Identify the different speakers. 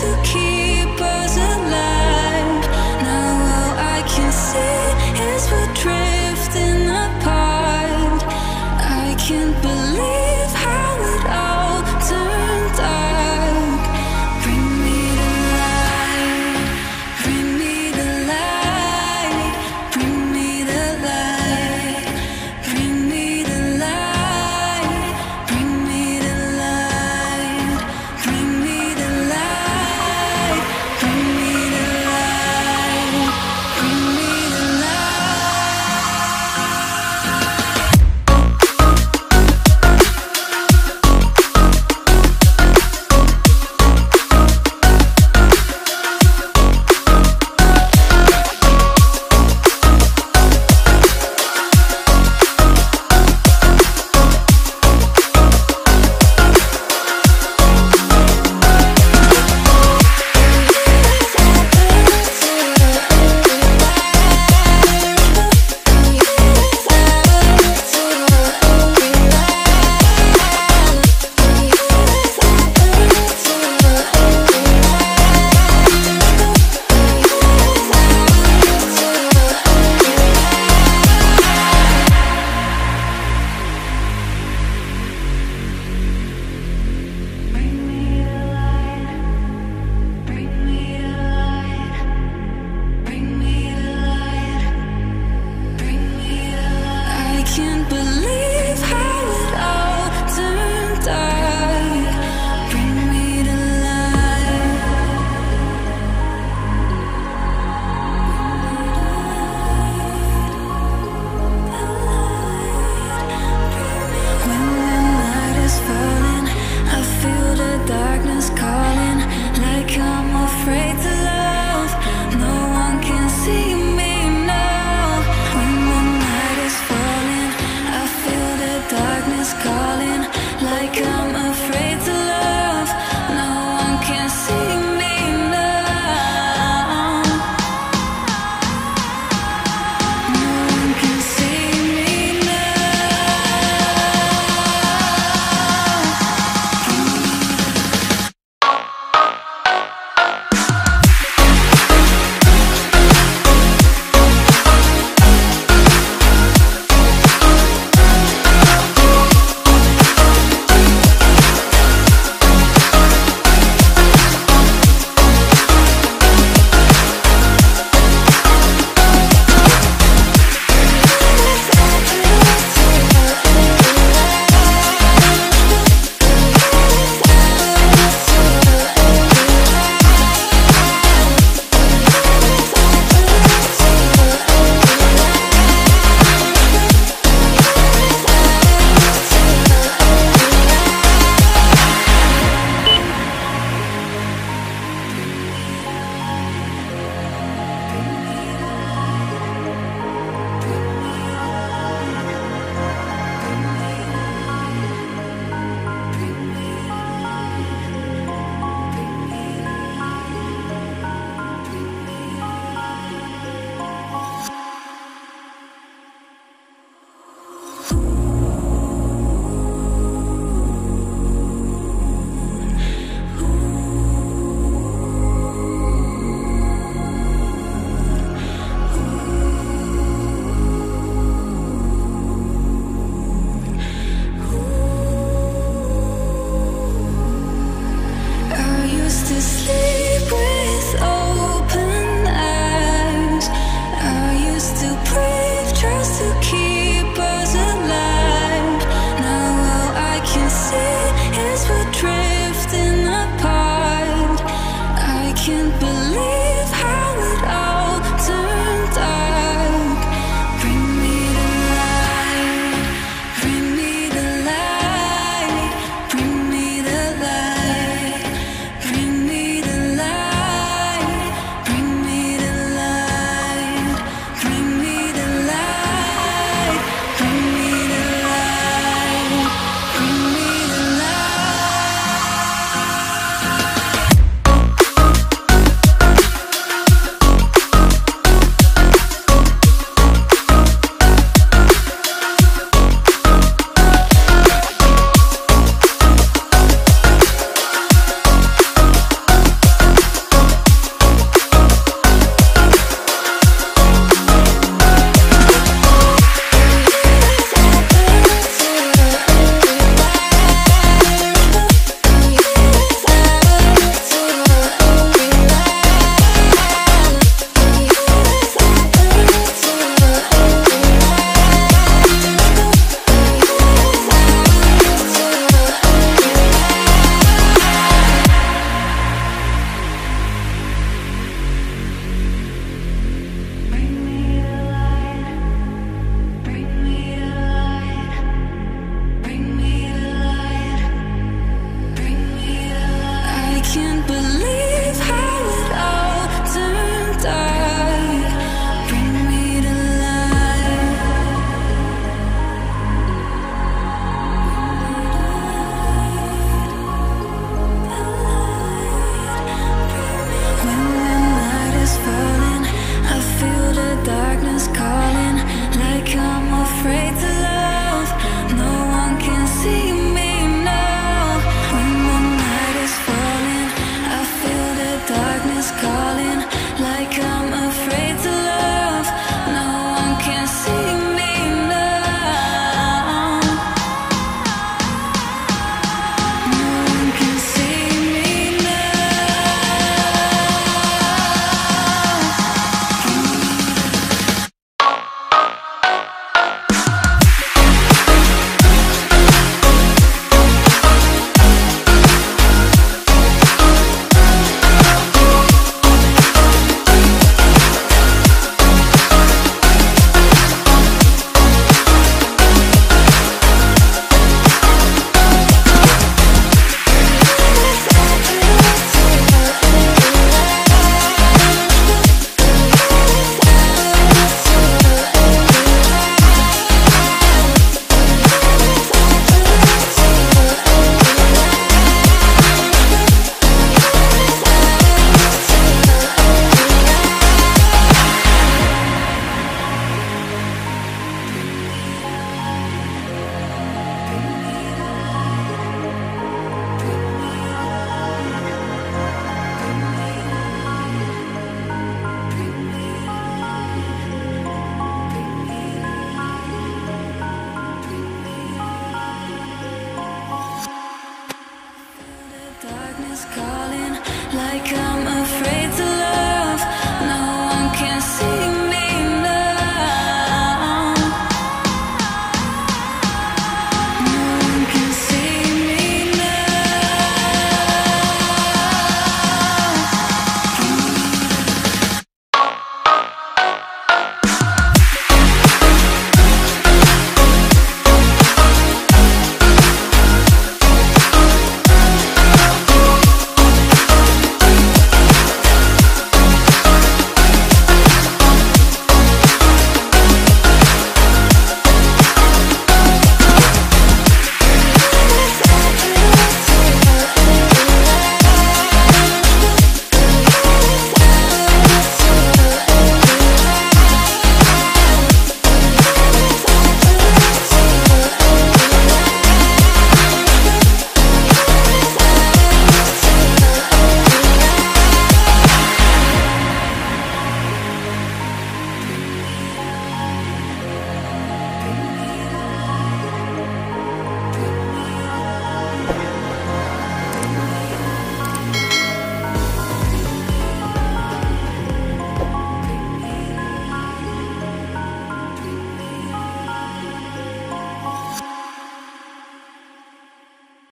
Speaker 1: to keep